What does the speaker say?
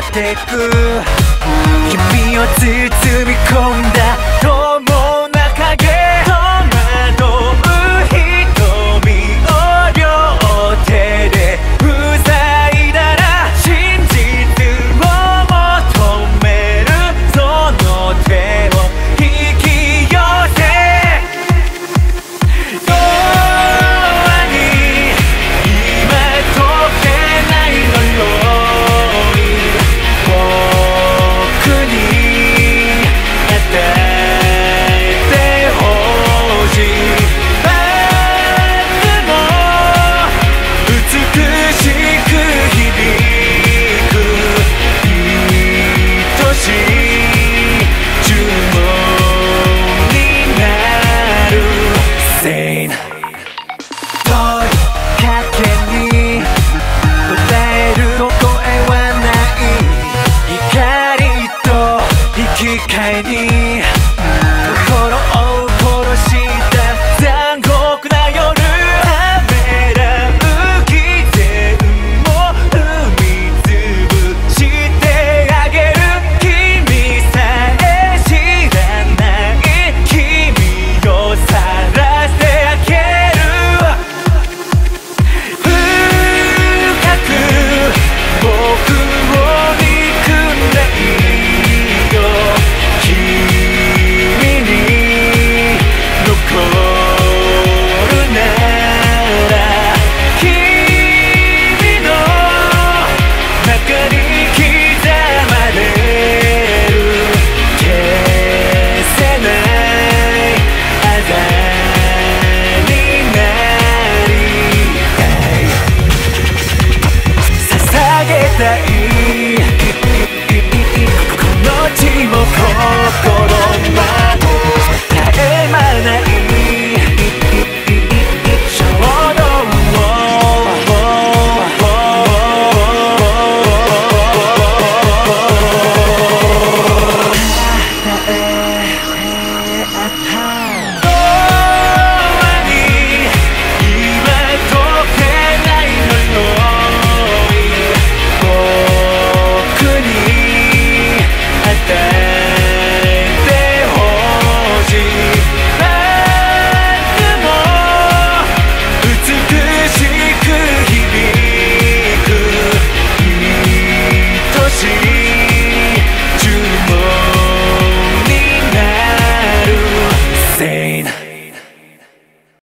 ってく。君を包み込んだ